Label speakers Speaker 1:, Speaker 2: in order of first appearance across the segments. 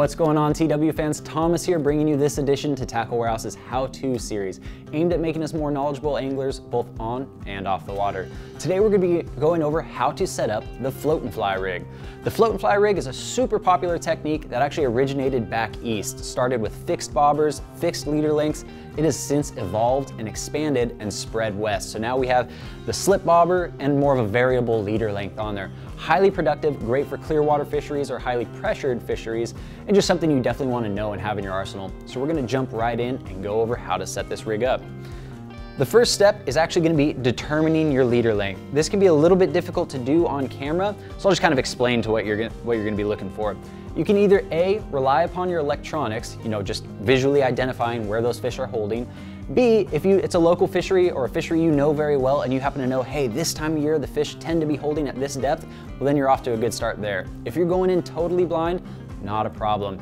Speaker 1: What's going on TW fans? Thomas here bringing you this edition to Tackle Warehouse's how-to series aimed at making us more knowledgeable anglers both on and off the water. Today we're going to be going over how to set up the float and fly rig. The float and fly rig is a super popular technique that actually originated back east. Started with fixed bobbers, fixed leader lengths. It has since evolved and expanded and spread west. So now we have the slip bobber and more of a variable leader length on there. Highly productive, great for clear water fisheries or highly pressured fisheries, and just something you definitely want to know and have in your arsenal. So we're going to jump right in and go over how to set this rig up. The first step is actually going to be determining your leader length. This can be a little bit difficult to do on camera, so I'll just kind of explain to what you're gonna, what you're going to be looking for. You can either A, rely upon your electronics, you know, just visually identifying where those fish are holding, B, if you it's a local fishery or a fishery you know very well and you happen to know, hey, this time of year the fish tend to be holding at this depth, well then you're off to a good start there. If you're going in totally blind, not a problem.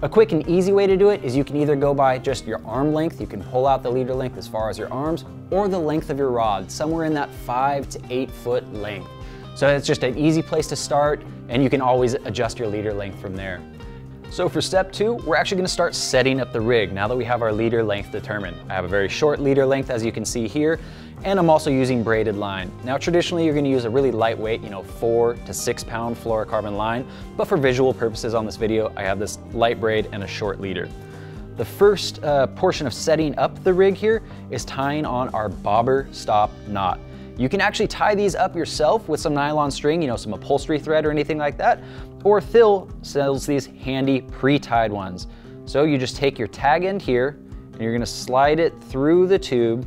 Speaker 1: A quick and easy way to do it is you can either go by just your arm length, you can pull out the leader length as far as your arms, or the length of your rod, somewhere in that five to eight foot length. So it's just an easy place to start and you can always adjust your leader length from there. So for step two, we're actually gonna start setting up the rig now that we have our leader length determined. I have a very short leader length as you can see here, and I'm also using braided line. Now traditionally you're gonna use a really lightweight, you know, four to six pound fluorocarbon line, but for visual purposes on this video, I have this light braid and a short leader. The first uh, portion of setting up the rig here is tying on our bobber stop knot. You can actually tie these up yourself with some nylon string, you know, some upholstery thread or anything like that, or Thill sells these handy pre-tied ones. So you just take your tag end here and you're gonna slide it through the tube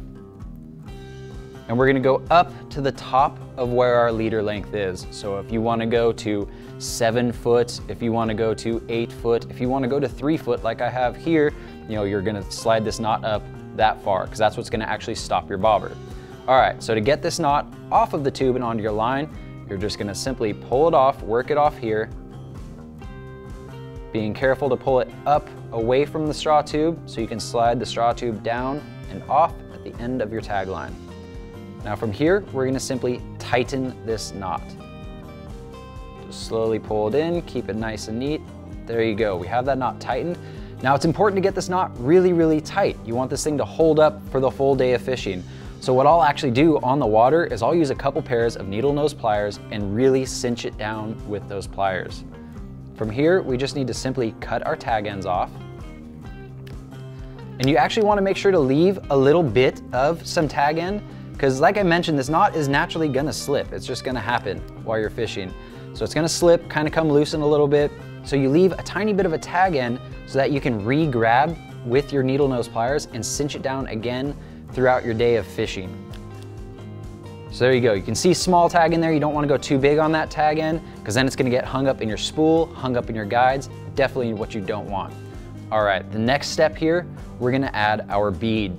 Speaker 1: and we're gonna go up to the top of where our leader length is. So if you wanna go to seven foot, if you wanna go to eight foot, if you wanna go to three foot like I have here, you know, you're gonna slide this knot up that far because that's what's gonna actually stop your bobber. All right, so to get this knot off of the tube and onto your line, you're just gonna simply pull it off, work it off here, being careful to pull it up away from the straw tube so you can slide the straw tube down and off at the end of your tag line. Now from here, we're gonna simply tighten this knot. Just slowly pull it in, keep it nice and neat. There you go, we have that knot tightened. Now it's important to get this knot really, really tight. You want this thing to hold up for the full day of fishing. So what I'll actually do on the water is I'll use a couple pairs of needle nose pliers and really cinch it down with those pliers. From here, we just need to simply cut our tag ends off. And you actually wanna make sure to leave a little bit of some tag end because like I mentioned, this knot is naturally gonna slip. It's just gonna happen while you're fishing. So it's gonna slip, kind of come loose loosen a little bit. So you leave a tiny bit of a tag end so that you can re-grab with your needle nose pliers and cinch it down again throughout your day of fishing. So there you go. You can see small tag in there. You don't want to go too big on that tag end because then it's going to get hung up in your spool, hung up in your guides. Definitely what you don't want. All right, the next step here, we're going to add our bead.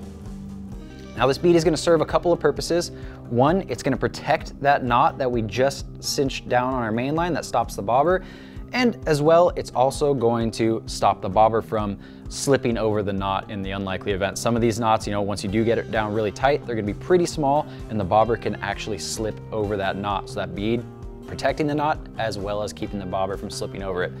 Speaker 1: Now this bead is going to serve a couple of purposes. One, it's going to protect that knot that we just cinched down on our main line that stops the bobber. And as well, it's also going to stop the bobber from slipping over the knot in the unlikely event. Some of these knots, you know, once you do get it down really tight, they're gonna be pretty small and the bobber can actually slip over that knot. So that bead protecting the knot as well as keeping the bobber from slipping over it.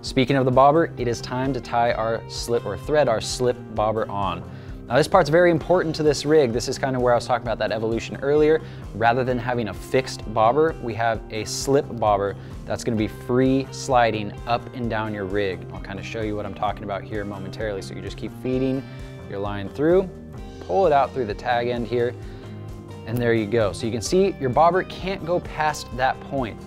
Speaker 1: Speaking of the bobber, it is time to tie our slip or thread our slip bobber on. Now this part's very important to this rig. This is kind of where I was talking about that evolution earlier. Rather than having a fixed bobber, we have a slip bobber that's gonna be free sliding up and down your rig. I'll kind of show you what I'm talking about here momentarily. So you just keep feeding your line through, pull it out through the tag end here, and there you go. So you can see your bobber can't go past that point.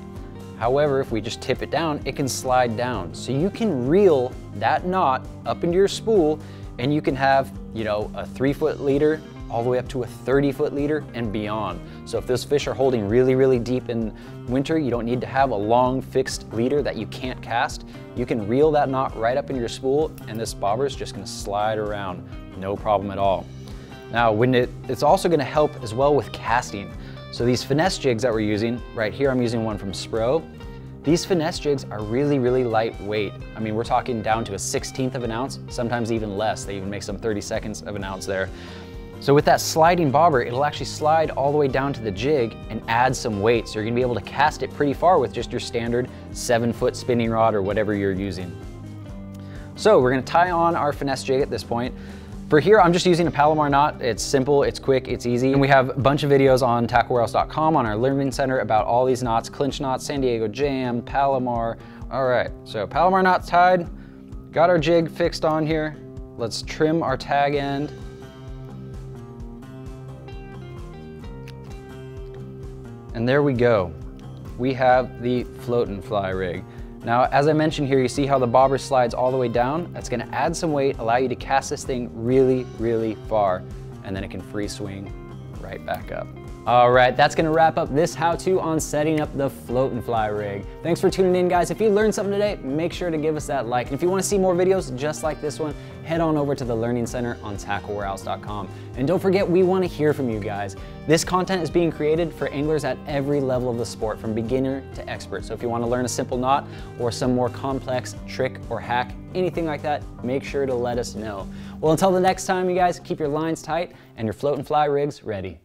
Speaker 1: However, if we just tip it down, it can slide down. So you can reel that knot up into your spool and you can have, you know, a three foot leader all the way up to a 30 foot leader and beyond. So if those fish are holding really, really deep in winter, you don't need to have a long fixed leader that you can't cast. You can reel that knot right up in your spool and this bobber is just gonna slide around, no problem at all. Now, when it, it's also gonna help as well with casting. So these finesse jigs that we're using, right here I'm using one from Spro, these finesse jigs are really, really lightweight. I mean, we're talking down to a 16th of an ounce, sometimes even less. They even make some 30 seconds of an ounce there. So with that sliding bobber, it'll actually slide all the way down to the jig and add some weight. So you're gonna be able to cast it pretty far with just your standard seven foot spinning rod or whatever you're using. So we're gonna tie on our finesse jig at this point. For here, I'm just using a Palomar knot. It's simple, it's quick, it's easy. And we have a bunch of videos on tacklewarehouse.com on our learning center about all these knots, clinch knots, San Diego jam, Palomar. All right, so Palomar knot tied, got our jig fixed on here. Let's trim our tag end. And there we go. We have the float and fly rig. Now, as I mentioned here, you see how the bobber slides all the way down? That's gonna add some weight, allow you to cast this thing really, really far, and then it can free swing right back up. All right, that's gonna wrap up this how-to on setting up the float and fly rig. Thanks for tuning in, guys. If you learned something today, make sure to give us that like. And if you wanna see more videos just like this one, head on over to the Learning Center on tacklewarehouse.com. And don't forget, we wanna hear from you guys. This content is being created for anglers at every level of the sport, from beginner to expert. So if you wanna learn a simple knot or some more complex trick or hack, anything like that, make sure to let us know. Well, until the next time, you guys, keep your lines tight and your float and fly rigs ready.